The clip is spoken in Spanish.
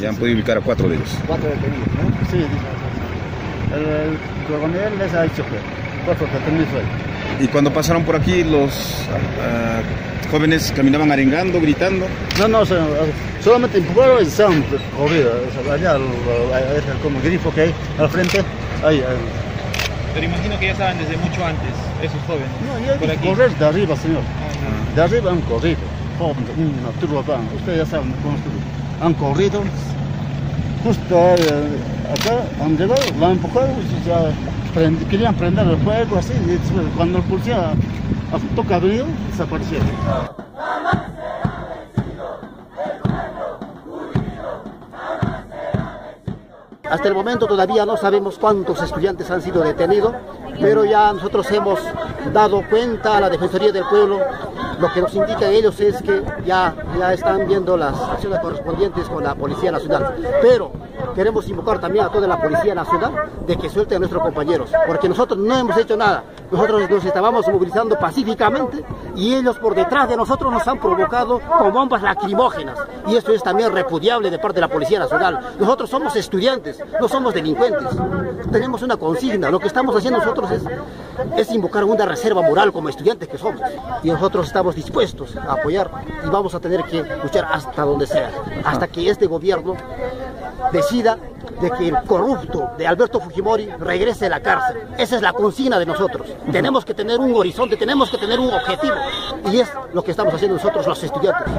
Ya han podido ubicar a cuatro de ellos. Cuatro detenidos, ¿no? Sí, dice. El, el coronel les ha dicho que cuatro detenidos ahí. Y cuando pasaron por aquí, los ah, jóvenes caminaban arengando, gritando. No, no, solamente empujaron y se han corrido. Allá, como grifo que hay al frente, ahí. ahí. Pero imagino que ya estaban desde mucho antes, esos jóvenes. No, ya hay por que aquí. correr de arriba, señor. Ah, De arriba han corrido. Joven, una turba van. Ustedes ya saben cómo estuvo. Han corrido. Justo eh, acá han llegado, lo han empujado. ya prend- querían prender el fuego así. Y después, cuando el policía toca abrir, desaparecieron. Hasta el momento todavía no sabemos cuántos estudiantes han sido detenidos, pero ya nosotros hemos dado cuenta a la Defensoría del Pueblo. Lo que nos indica ellos es que ya, ya están viendo las acciones correspondientes con la Policía Nacional. Pero queremos invocar también a toda la Policía Nacional de que suelte a nuestros compañeros, porque nosotros no hemos hecho nada. Nosotros nos estábamos movilizando pacíficamente y ellos por detrás de nosotros nos han provocado con bombas lacrimógenas. Y esto es también repudiable de parte de la Policía Nacional. Nosotros somos estudiantes, no somos delincuentes. Tenemos una consigna. Lo que estamos haciendo nosotros es, invocar una reserva moral como estudiantes que somos. Y nosotros estamos dispuestos a apoyar y vamos a tener que luchar hasta donde sea. Hasta que este gobierno decida de que el corrupto de Alberto Fujimori regrese a la cárcel. Esa es la consigna de nosotros. Tenemos que tener un horizonte, tenemos que tener un objetivo. Y es lo que estamos haciendo nosotros los estudiantes.